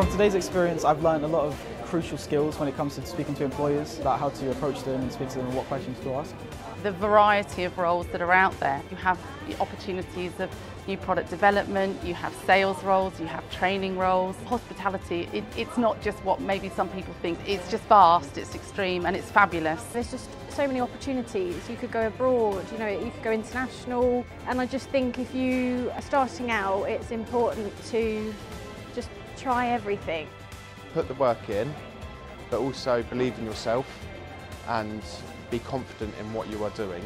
From today's experience, I've learned a lot of crucial skills when it comes to speaking to employers about how to approach them and speak to them and what questions to ask. The variety of roles that are out there. You have the opportunities of new product development, you have sales roles, you have training roles. Hospitality, it, it's not just what maybe some people think. It's just vast, it's extreme and it's fabulous. There's just so many opportunities. You could go abroad, you know, you could go international. And I just think if you are starting out, it's important to just try everything. Put the work in, but also believe in yourself and be confident in what you are doing.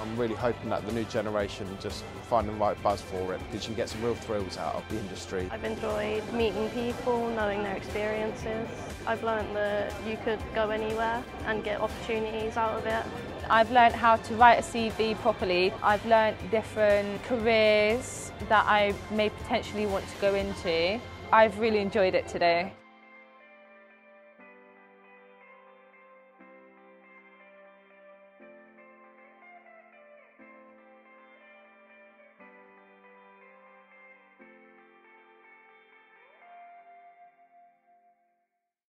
I'm really hoping that the new generation just find the right buzz for it because you can get some real thrills out of the industry. I've enjoyed meeting people, knowing their experiences. I've learned that you could go anywhere and get opportunities out of it. I've learned how to write a CV properly. I've learned different careers that I may potentially want to go into. I've really enjoyed it today.